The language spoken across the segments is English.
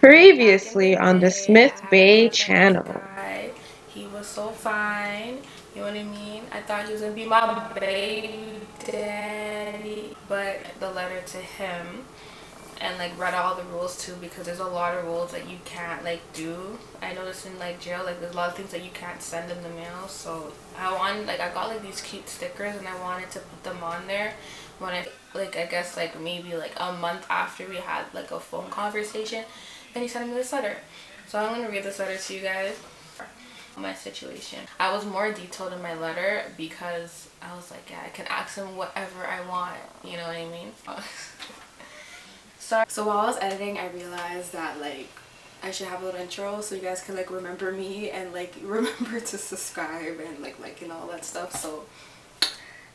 Previously on the Smith Bay channel. He was so fine. You know what I mean? I thought he was gonna be my baby daddy, but the letter to him and like read all the rules too because there's a lot of rules that you can't like do. I noticed in like jail like there's a lot of things that you can't send in the mail. So I want like I got like these cute stickers and I wanted to put them on there when I like I guess like maybe like a month after we had like a phone conversation and he sent me this letter. So I'm gonna read this letter to you guys. My situation. I was more detailed in my letter because I was like, yeah, I can ask him whatever I want. You know what I mean? Sorry. So while I was editing, I realized that like I should have a little intro so you guys can like remember me and like remember to subscribe and like like and all that stuff. So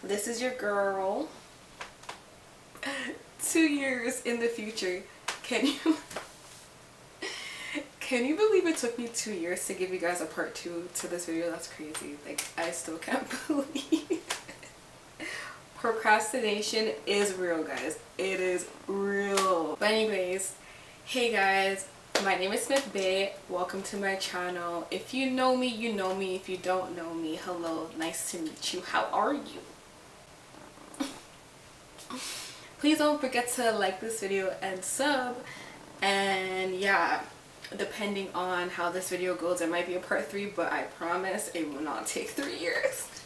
this is your girl. Two years in the future. Can you can you believe it took me two years to give you guys a part two to this video? That's crazy. Like I still can't believe procrastination is real guys. It is real. But anyways hey guys. My name is smith bay. Welcome to my channel. If you know me you know me. If you don't know me hello. Nice to meet you. How are you? Please don't forget to like this video and sub. And yeah depending on how this video goes it might be a part three but i promise it will not take three years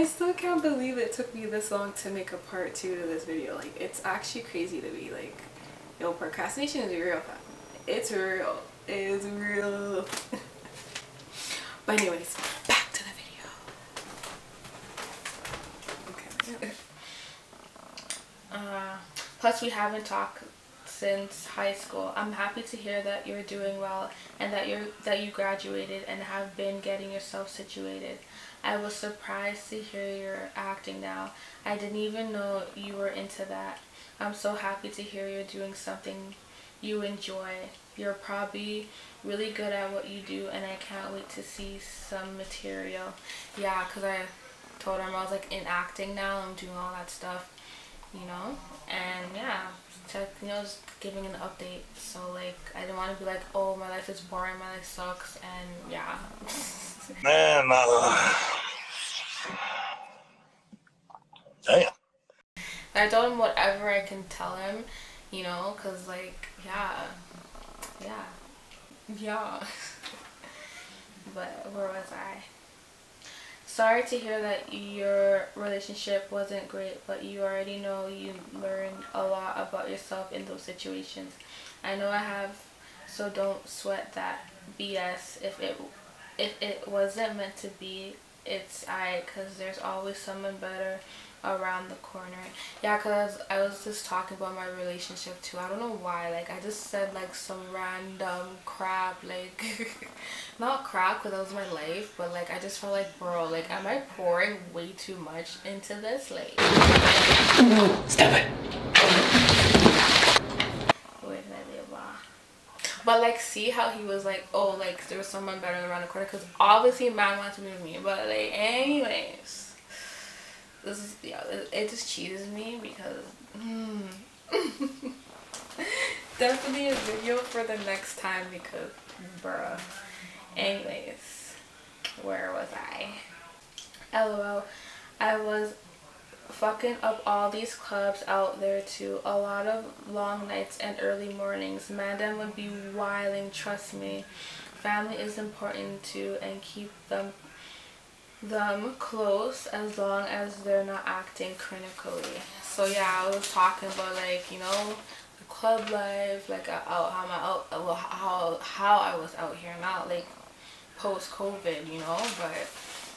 I still can't believe it took me this long to make a part two to this video. Like, it's actually crazy to be like, yo, procrastination is real. It's real. It is real. but anyways, back to the video. Okay. Uh, plus, we haven't talked since high school. I'm happy to hear that you're doing well and that you're that you graduated and have been getting yourself situated. I was surprised to hear you're acting now. I didn't even know you were into that. I'm so happy to hear you're doing something you enjoy. You're probably really good at what you do and I can't wait to see some material. Yeah, because I told him I was like in acting now. I'm doing all that stuff, you know? And yeah, you know, just giving an update. So like, I didn't want to be like, oh, my life is boring, my life sucks, and yeah. Man, uh, damn. I told him whatever I can tell him, you know, cause like, yeah, yeah, yeah. but where was I? Sorry to hear that your relationship wasn't great, but you already know you learned a lot about yourself in those situations. I know I have, so don't sweat that BS. If it if it wasn't meant to be, it's I, cause there's always someone better around the corner. Yeah, because I was just talking about my relationship too. I don't know why. Like, I just said like some random crap. Like, not crap because that was my life. But like, I just felt like, bro, like, am I pouring way too much into this? Like, stop it. But like, see how he was like, oh, like there was someone better around the corner because obviously man wants to be with me. But like, anyways. This is yeah it, it just cheeses me because mm, definitely a video for the next time because bruh. Anyways where was i? Lol i was fucking up all these clubs out there too. A lot of long nights and early mornings. Madam would be wiling trust me. Family is important too and keep them them close as long as they're not acting critically. So yeah, I was talking about like, you know, the club life, like uh, out how my out well, how how I was out here. Not like post COVID, you know, but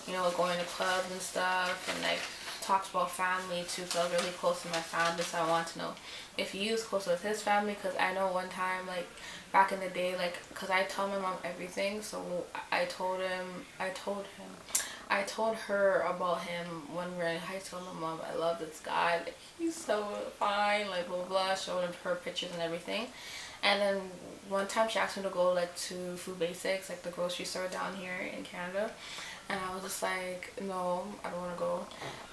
you know, going to clubs and stuff and like talked about family too because I was really close to my family so I want to know if he was close with his family because I know one time like back in the day like because I tell my mom everything so I told him I told him I told her about him when we were in high school. My mom, I love this guy. Like, he's so fine. Like blah, blah blah. Showing her pictures and everything. And then one time she asked me to go like to Food Basics, like the grocery store down here in Canada. And I was just like, no, I don't want to go.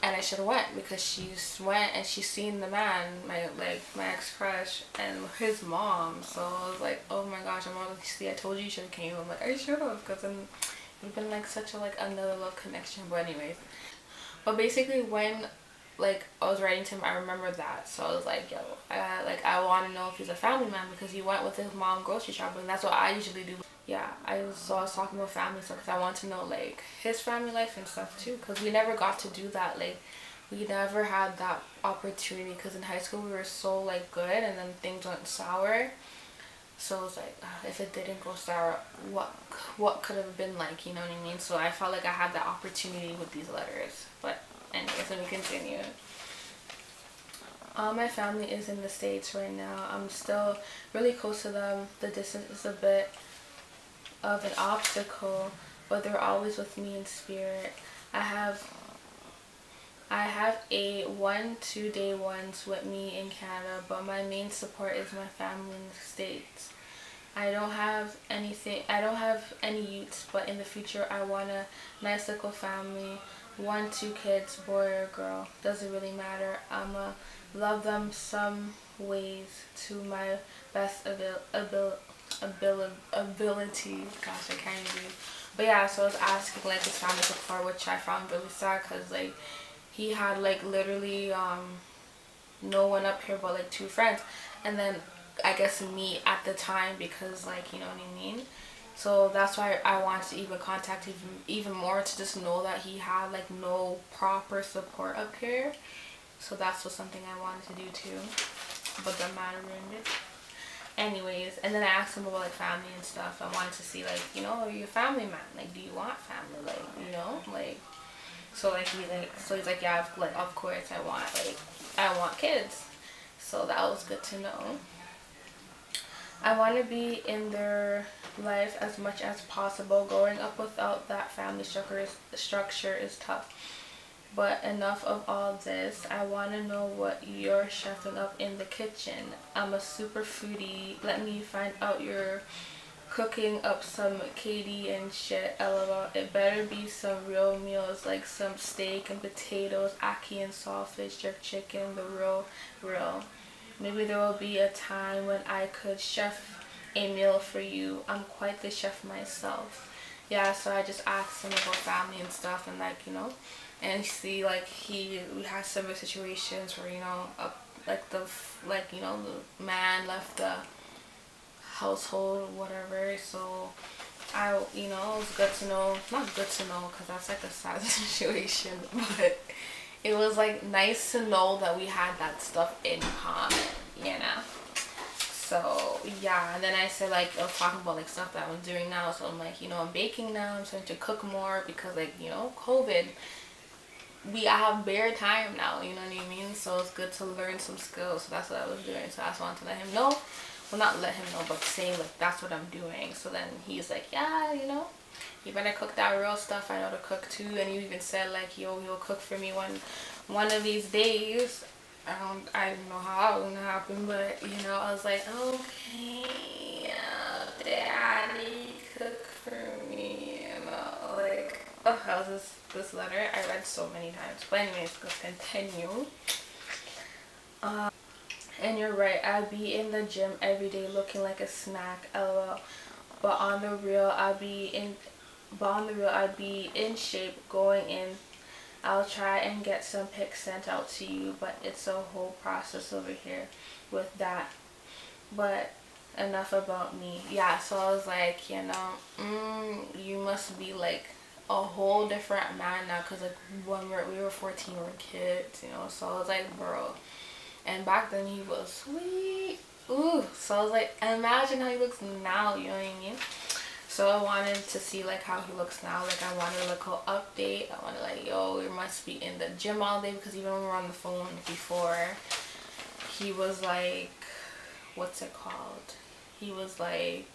And I should have went because she's went and she's seen the man, my like my ex crush, and his mom. So I was like, oh my gosh, I'm all see. I told you you should have came. I'm like, I should have because then we've been like such a like another love connection. But anyways, but basically when like I was writing to him, I remember that. So I was like, yo, I like I want to know if he's a family man because he went with his mom grocery shopping. That's what I usually do yeah, I was, so I was talking about family stuff because I want to know like his family life and stuff too because we never got to do that like we never had that opportunity because in high school we were so like good and then things went sour so it was like uh, if it didn't go sour what what could have been like you know what I mean so I felt like I had that opportunity with these letters but anyways let me continue all my family is in the states right now I'm still really close to them the distance is a bit of an obstacle, but they're always with me in spirit. I have I have a one two day ones with me in Canada, but my main support is my family in the States. I don't have anything I don't have any youths, but in the future I want a nice little family. One, two kids, boy or girl. Doesn't really matter. I'ma love them some ways to my best abil ability ability, ability. Gosh, I can't even. But yeah, so I was asking like his family support, which I found really sad because like he had like literally um no one up here but like two friends, and then I guess me at the time because like you know what I mean. So that's why I wanted to even contact even even more to just know that he had like no proper support up here. So that's was something I wanted to do too. But the man ruined it anyways and then i asked him about like family and stuff. I wanted to see like you know are you a family man? Like do you want family? Like you know like so like he like so he's like yeah like of course i want like i want kids. So that was good to know i want to be in their life as much as possible growing up without that family structure is, structure is tough but enough of all this. I want to know what you're chefing up in the kitchen. I'm a super foodie. Let me find out you're cooking up some KD and shit. LOL. It better be some real meals like some steak and potatoes, ackee and sausage, jerk chicken, the real, real. Maybe there will be a time when I could chef a meal for you. I'm quite the chef myself. Yeah, so I just asked him about family and stuff and like, you know, and see like he we had similar situations where you know uh, like the like you know the man left the household whatever so I you know it was good to know not good to know because that's like a sad situation but it was like nice to know that we had that stuff in common you know so yeah and then I said like I was talking about like stuff that I'm doing now so I'm like you know I'm baking now I'm starting to cook more because like you know COVID we I have bare time now, you know what I mean? So it's good to learn some skills. So that's what I was doing. So I just wanted to let him know. Well, not let him know, but saying like that's what I'm doing. So then he's like, yeah, you know, you better cook that real stuff. I know to cook too. And you even said like, yo, you'll cook for me one, one of these days. I don't, I don't know how it's gonna happen, but you know, I was like, okay, daddy, cook for me, you know, like, oh, how's this? this letter I read so many times. But anyways, let's continue. Um, and you're right, I'd be in the gym every day looking like a snack, lol. But on the real, I'd be in, real, I'd be in shape going in. I'll try and get some pics sent out to you, but it's a whole process over here with that. But enough about me. Yeah, so I was like, you know, mm, you must be like a whole different man now because like when we were, we were 14 we were kids you know so I was like bro and back then he was sweet ooh so I was like imagine how he looks now you know what I mean so I wanted to see like how he looks now. Like I wanted like an update. I wanted like yo you must be in the gym all day because even when we were on the phone before he was like what's it called? He was like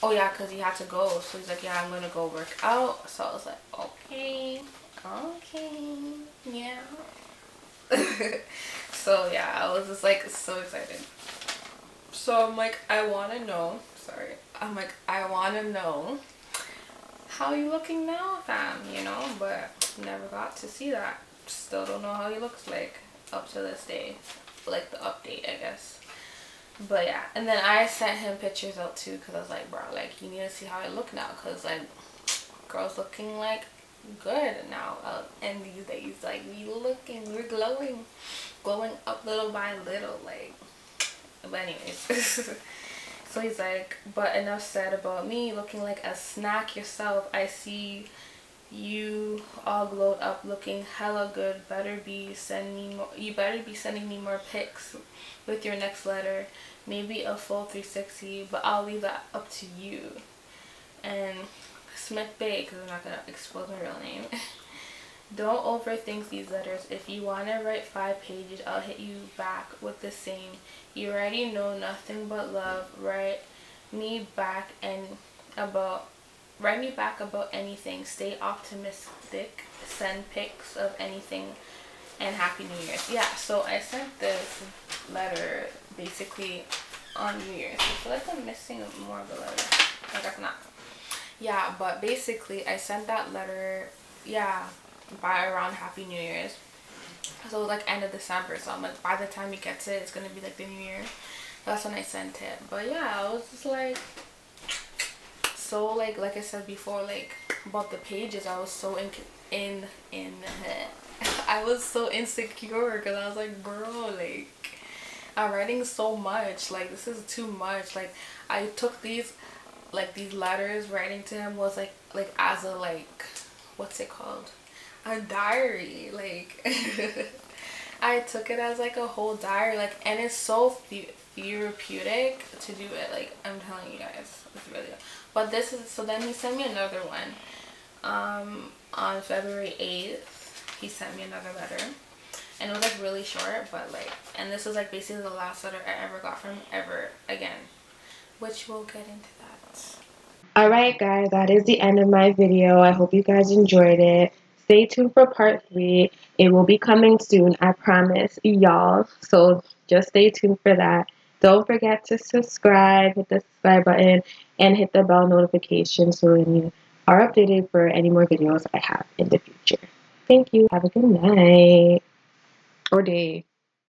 oh yeah because he had to go. So he's like yeah i'm gonna go work out. So i was like okay okay yeah. So yeah i was just like so excited. So i'm like i want to know sorry i'm like i want to know how you looking now, fam, you know? But never got to see that. Still don't know how he looks like up to this day. Like the update, I guess. But yeah, and then I sent him pictures out too because I was like, bro, like you need to see how I look now because like girls looking like good now uh, and these days like we looking we're glowing glowing up little by little like but anyways so he's like but enough said about me. Looking like a snack yourself. I see you all glowed up looking hella good. Better be sending me more you better be sending me more pics with your next letter. Maybe a full 360 but i'll leave that up to you. And Smith Bay, because I'm not going to expose my real name. Don't overthink these letters. If you want to write five pages, I'll hit you back with the same. You already know nothing but love. Write me back and about write me back about anything. Stay optimistic. Send pics of anything. And Happy New Year's. Yeah, so I sent this letter basically on New Year's. I feel like I'm missing more of a letter. I guess not yeah but basically i sent that letter yeah by around happy new year's. So like end of december so i'm like by the time he gets it it's gonna be like the new year. That's when i sent it but yeah i was just like so like like i said before like about the pages i was so in in in i was so insecure because i was like bro like i'm writing so much like this is too much. Like i took these like these letters writing to him was like like as a like what's it called a diary like I took it as like a whole diary like and it's so therapeutic to do it like I'm telling you guys it's really good. but this is so then he sent me another one um on February 8th he sent me another letter and it was like really short but like and this was like basically the last letter I ever got from ever again which we'll get into that. Alright guys, that is the end of my video. I hope you guys enjoyed it. Stay tuned for part 3. It will be coming soon, I promise, y'all. So just stay tuned for that. Don't forget to subscribe, hit the subscribe button, and hit the bell notification so when you are updated for any more videos I have in the future. Thank you. Have a good night or day.